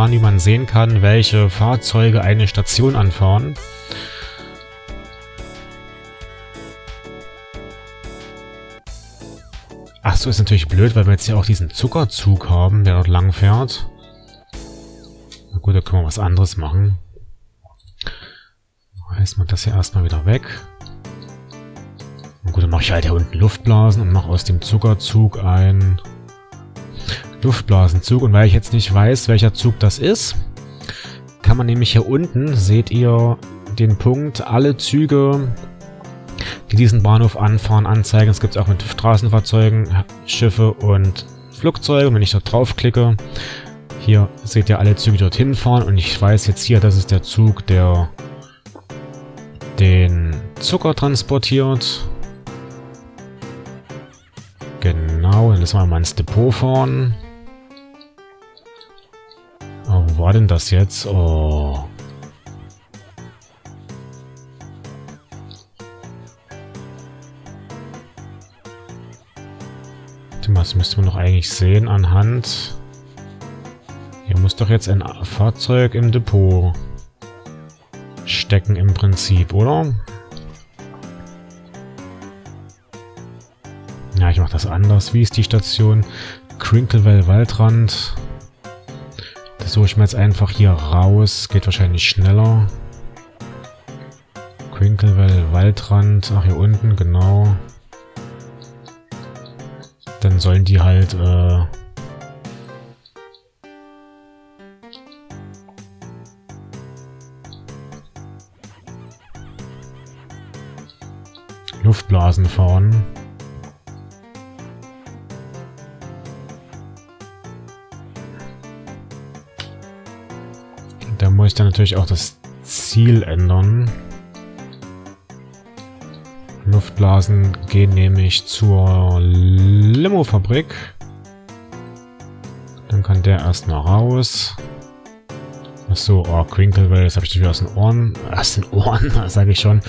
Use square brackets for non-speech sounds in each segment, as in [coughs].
Plan, wie man sehen kann, welche Fahrzeuge eine Station anfahren. Ach so, ist natürlich blöd, weil wir jetzt ja auch diesen Zuckerzug haben, der dort lang fährt. Na gut, da können wir was anderes machen. Reißen wir das hier erstmal wieder weg. Na gut, dann mache ich halt hier unten Luftblasen und mache aus dem Zuckerzug ein Luftblasenzug. Und weil ich jetzt nicht weiß, welcher Zug das ist, kann man nämlich hier unten, seht ihr den Punkt, alle Züge, die diesen Bahnhof anfahren, anzeigen. Es gibt es auch mit Straßenfahrzeugen, Schiffe und Flugzeuge. Wenn ich da draufklicke, hier seht ihr alle Züge, die dorthin fahren. Und ich weiß jetzt hier, das ist der Zug, der den Zucker transportiert. Genau, dann lassen wir mal ins Depot fahren. War denn das jetzt? Oh. Das müsste man doch eigentlich sehen anhand... Hier muss doch jetzt ein Fahrzeug im Depot stecken im Prinzip, oder? Ja, ich mache das anders. Wie ist die Station? Crinklewell Waldrand. Das suche ich mir jetzt einfach hier raus. Geht wahrscheinlich schneller. Crinklewell Waldrand. Ach, hier unten, genau. Dann sollen die halt, äh... Luftblasen fahren. Da muss ich dann natürlich auch das Ziel ändern. Luftblasen gehen nämlich zur Limo-Fabrik. Dann kann der erstmal raus. Achso, oh, Crinklewell, das habe ich natürlich aus den Ohren, aus den Ohren, [laughs] sage ich schon,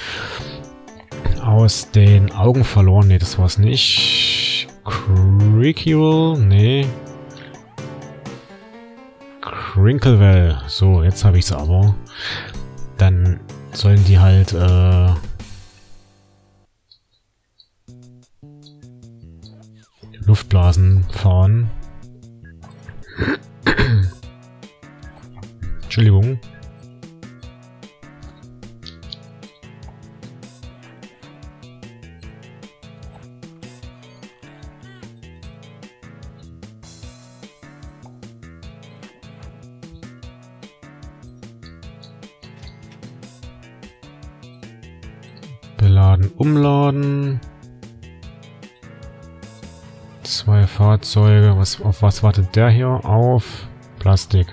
aus den Augen verloren. Ne, das war's nicht. Creakuel, nee. Crinklewell, so, jetzt habe ich es aber. Dann sollen die halt, äh, Luftblasen fahren. [coughs] Entschuldigung. Beladen, umladen. Zwei Fahrzeuge. Was, auf was wartet der hier? Auf Plastik.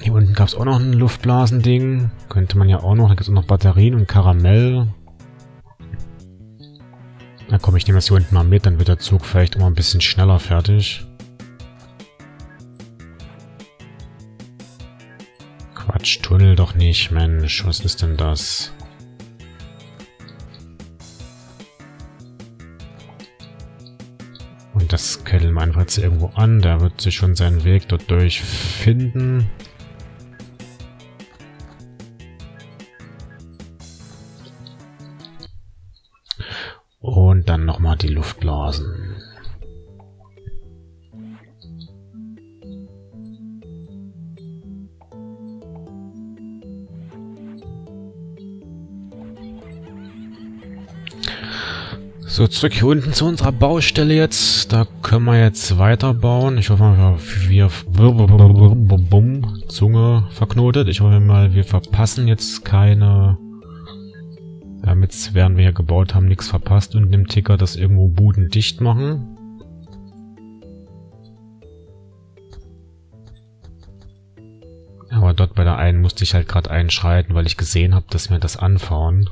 Hier unten gab es auch noch ein Luftblasending. Könnte man ja auch noch. Da gibt es auch noch Batterien und Karamell. Na komm, ich nehme das hier unten mal mit. Dann wird der Zug vielleicht immer ein bisschen schneller fertig. Quatsch, Tunnel doch nicht, Mensch. Was ist denn das? Das einfach jetzt irgendwo an. Da wird sich schon seinen Weg dort durchfinden. Und dann nochmal die Luftblasen. So, zurück hier unten zu unserer Baustelle jetzt. Da können wir jetzt weiterbauen. Ich hoffe mal, wir... Zunge verknotet. Ich hoffe mal, wir verpassen jetzt keine... Damit werden wir ja gebaut haben, nichts verpasst und dem Ticker das irgendwo Buden dicht machen. Aber dort bei der einen musste ich halt gerade einschreiten, weil ich gesehen habe, dass mir das anfahren.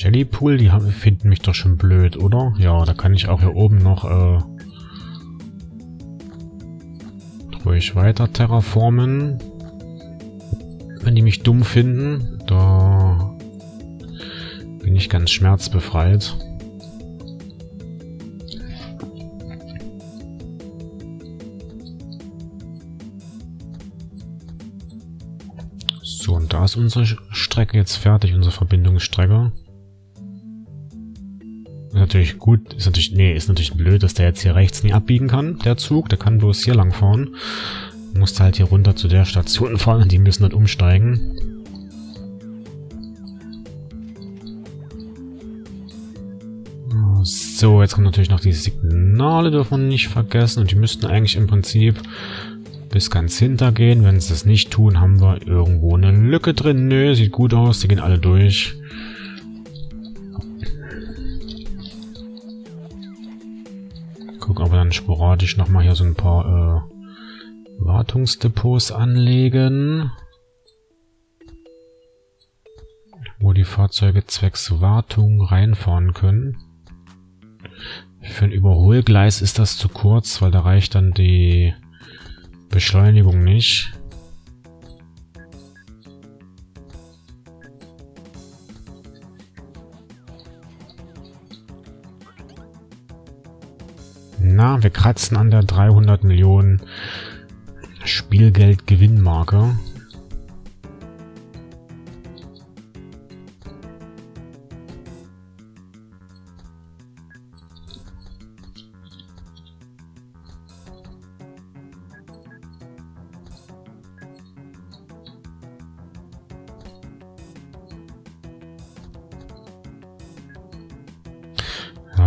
Jellypool, die haben, finden mich doch schon blöd, oder? Ja, da kann ich auch hier oben noch äh, ruhig weiter terraformen. Wenn die mich dumm finden, da bin ich ganz schmerzbefreit. So, und da ist unsere Strecke jetzt fertig, unsere Verbindungsstrecke. Natürlich gut, ist natürlich, nee, ist natürlich blöd, dass der jetzt hier rechts nie abbiegen kann, der Zug. Der kann bloß hier lang fahren. Musste halt hier runter zu der Station fahren die müssen dann umsteigen. So, jetzt kommen natürlich noch die Signale, dürfen wir nicht vergessen. Und die müssten eigentlich im Prinzip bis ganz hinter gehen. Wenn sie das nicht tun, haben wir irgendwo eine Lücke drin. Nö, sieht gut aus. Die gehen alle durch. Dann sporadisch nochmal hier so ein paar äh, Wartungsdepots anlegen. Wo die Fahrzeuge zwecks Wartung reinfahren können. Für ein Überholgleis ist das zu kurz, weil da reicht dann die Beschleunigung nicht. Na, wir kratzen an der 300 Millionen Spielgeld-Gewinnmarke.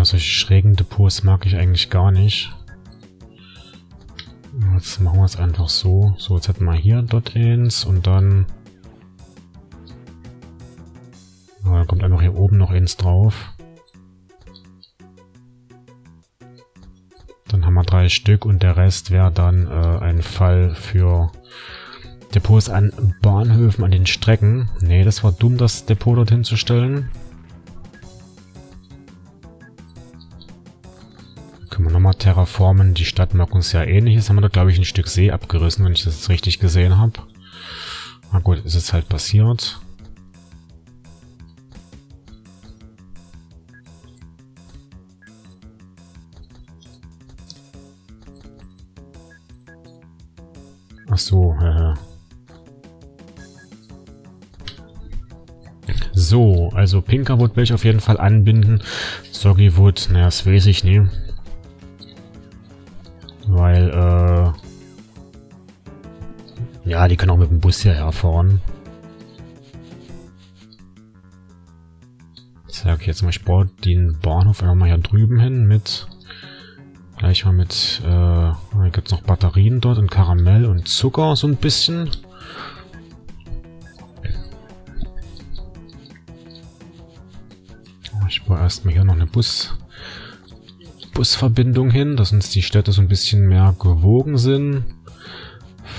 Ja, solche schrägen Depots mag ich eigentlich gar nicht. Jetzt machen wir es einfach so. So, jetzt hätten wir hier dort eins und dann... Oh, da kommt einfach hier oben noch eins drauf. Dann haben wir drei Stück und der Rest wäre dann äh, ein Fall für Depots an Bahnhöfen, an den Strecken. Nee, das war dumm, das Depot dorthin zu stellen. Terraformen. Die Stadt mag uns ja ähnlich. Jetzt haben wir da, glaube ich, ein Stück See abgerissen, wenn ich das jetzt richtig gesehen habe. Na gut, ist jetzt halt passiert. Ach so, äh. So, also Pinkerwood will ich auf jeden Fall anbinden. Soggywood, naja, das weiß ich nicht. Ja, die können auch mit dem Bus hierher fahren. Ich sag jetzt mal, ich baue den Bahnhof einfach mal hier drüben hin mit... Gleich mal mit, äh... Hier gibt's noch Batterien dort und Karamell und Zucker so ein bisschen. Ich baue erstmal hier noch eine Bus... Busverbindung hin, dass uns die Städte so ein bisschen mehr gewogen sind.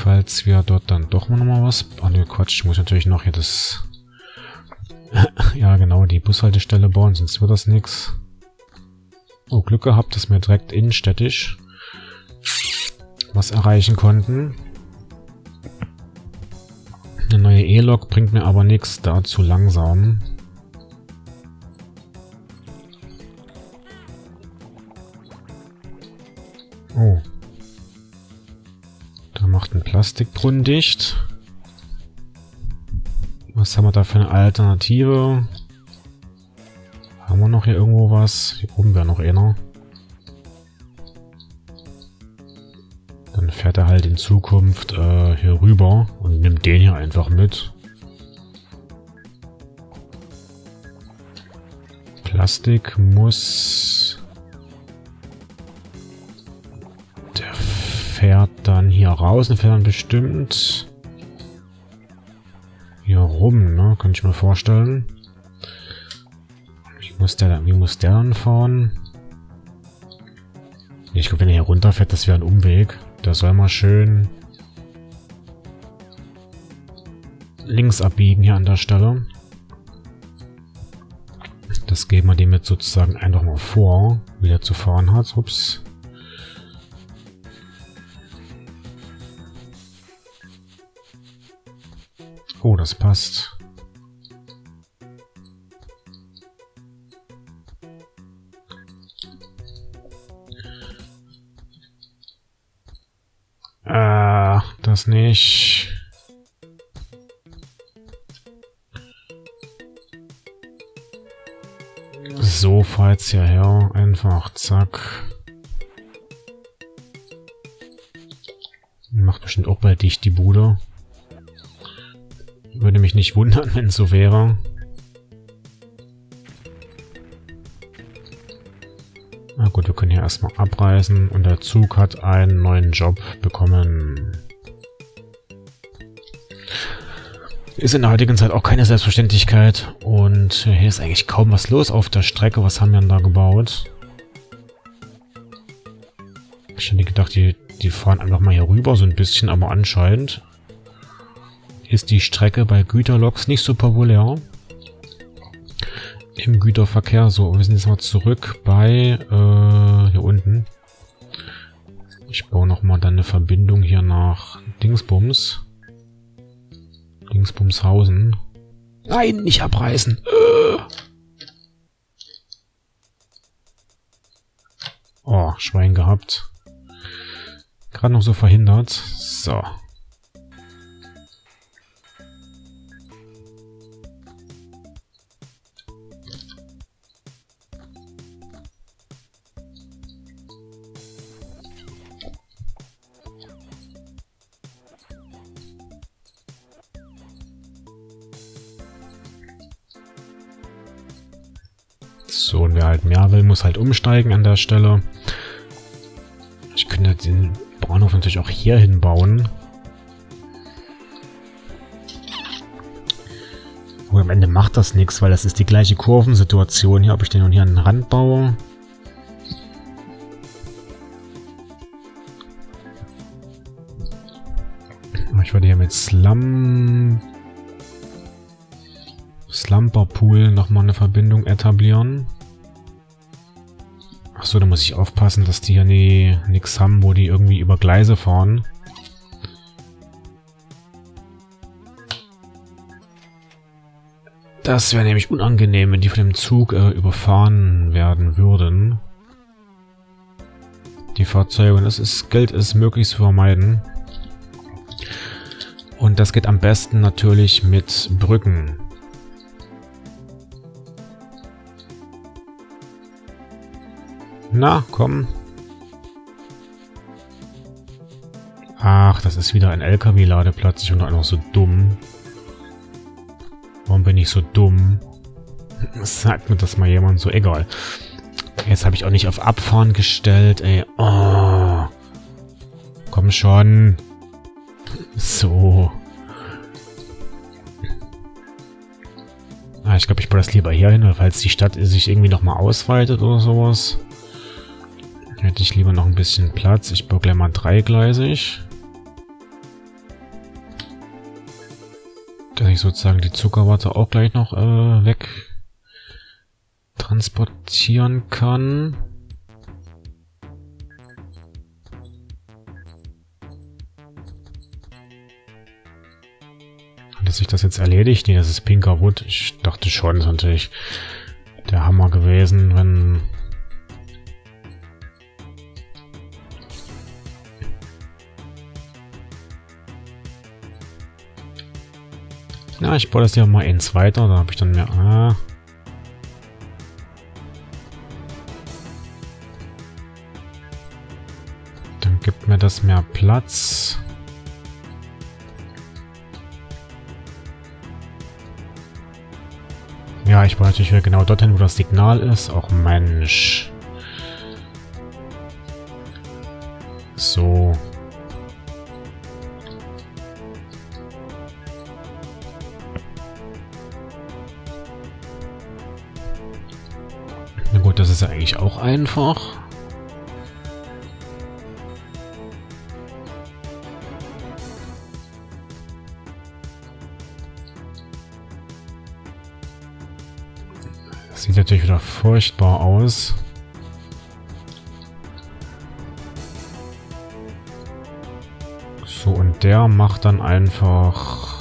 Falls wir dort dann doch mal nochmal was... Ah ne, Quatsch, ich muss natürlich noch hier das... [laughs] ja, genau, die Bushaltestelle bauen, sonst wird das nichts. Oh, Glück gehabt, dass wir direkt innenstädtisch was erreichen konnten. Eine neue E-Lok bringt mir aber nichts, da zu langsam. Oh. Macht ein Plastikbrunnen dicht. Was haben wir da für eine Alternative? Haben wir noch hier irgendwo was? Hier oben wäre noch einer. Dann fährt er halt in Zukunft äh, hier rüber und nimmt den hier einfach mit. Plastik muss fährt dann hier raus und fährt dann bestimmt hier rum, ne? Kann ich mir vorstellen. Wie muss der, wie muss der dann fahren? Ich glaube, wenn er hier runterfährt, das wäre ein Umweg. Der soll mal schön links abbiegen hier an der Stelle. Das geben wir dem jetzt sozusagen einfach mal vor, wie er zu fahren hat. Ups. Oh, das passt. Äh, das nicht. So, fahr jetzt hierher. Einfach, zack. Macht bestimmt auch bei dich die Bude. Würde mich nicht wundern, wenn es so wäre. Na gut, wir können hier erstmal abreisen und der Zug hat einen neuen Job bekommen. Ist in der heutigen Zeit auch keine Selbstverständlichkeit und hier ist eigentlich kaum was los auf der Strecke. Was haben wir denn da gebaut? Ich hätte gedacht, die, die fahren einfach mal hier rüber so ein bisschen, aber anscheinend ist die Strecke bei Güterloks nicht so populär. Im Güterverkehr. So, wir sind jetzt mal zurück bei äh, hier unten. Ich baue nochmal dann eine Verbindung hier nach Dingsbums. Dingsbumshausen. Nein, nicht abreißen. Oh, Schwein gehabt. Gerade noch so verhindert. So. So, und wer halt mehr will, muss halt umsteigen an der Stelle. Ich könnte den Bahnhof natürlich auch hier hinbauen. Aber am Ende macht das nichts, weil das ist die gleiche Kurvensituation hier, ob ich den nun hier an den Rand baue. Ich würde hier mit Slum Slumberpool nochmal eine Verbindung etablieren. Achso, da muss ich aufpassen, dass die hier nie, nichts haben, wo die irgendwie über Gleise fahren. Das wäre nämlich unangenehm, wenn die von dem Zug äh, überfahren werden würden. Die Fahrzeuge. Und das ist, gilt es möglichst zu vermeiden. Und das geht am besten natürlich mit Brücken. Na, komm. Ach, das ist wieder ein LKW-Ladeplatz. Ich bin doch einfach so dumm. Warum bin ich so dumm? [laughs] Sagt mir das mal jemand so. Egal. Jetzt habe ich auch nicht auf Abfahren gestellt, ey. Oh. Komm schon. So. Ah, ich glaube, ich baue das lieber hier hin, falls die Stadt sich irgendwie nochmal ausweitet oder sowas. Hätte ich lieber noch ein bisschen Platz. Ich baue gleich mal dreigleisig. Dass ich sozusagen die Zuckerwatte auch gleich noch äh, weg transportieren kann. Hat sich das jetzt erledigt? Nee, das ist pinker Wood. Ich dachte schon, das ist natürlich der Hammer gewesen, wenn Ja, ich baue das hier mal ins weiter, da habe ich dann mehr... Ah. Dann gibt mir das mehr Platz. Ja, ich baue natürlich wieder genau dorthin, wo das Signal ist. Auch Mensch. Ist eigentlich auch einfach. Sieht natürlich wieder furchtbar aus. So, und der macht dann einfach...